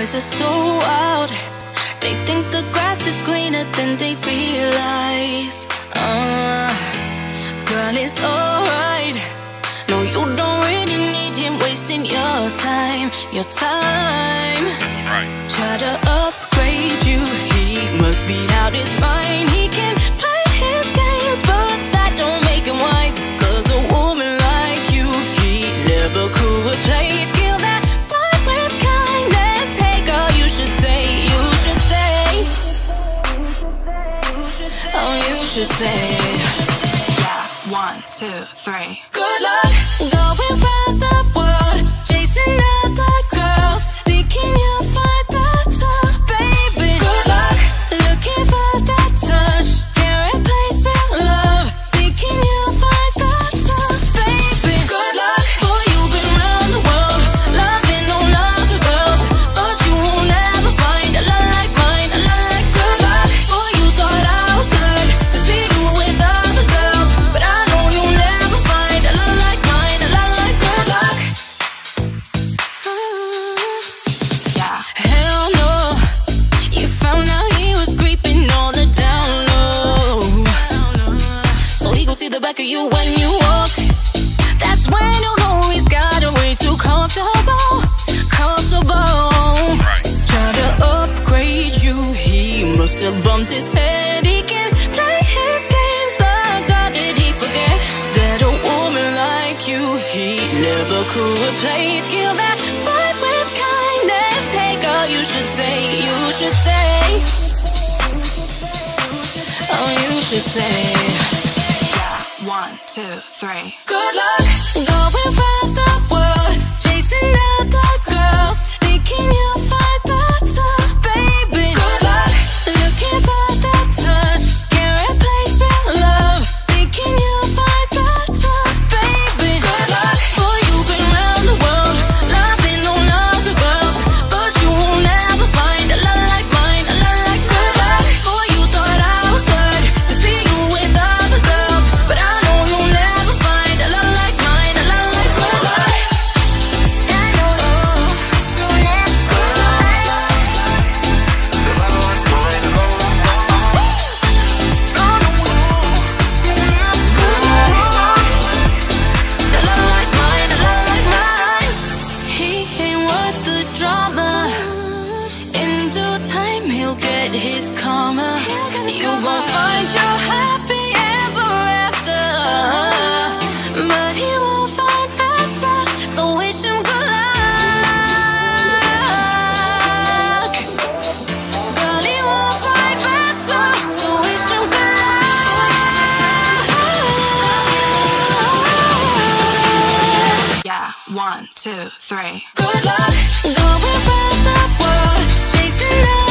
Boys are so wild. They think the grass is greener than they realize. Uh, girl, it's alright. No, you don't really need him wasting your time, your time. Right. Try to upgrade you, he must be out his mind. He can should say. Yeah, one, two, three. Good luck going round the world, chasing you when you walk. That's when you know he's got a way too comfortable, comfortable. Right. To upgrade you, he must have bumped his head. He can play his games, but God did he forget that a woman like you he never could replace? Kill that with kindness. Hey girl, you should say, you should say. Oh, you should say. One, two, three. Good luck going round the One, two, three. Good luck. Go around the world, chasing love.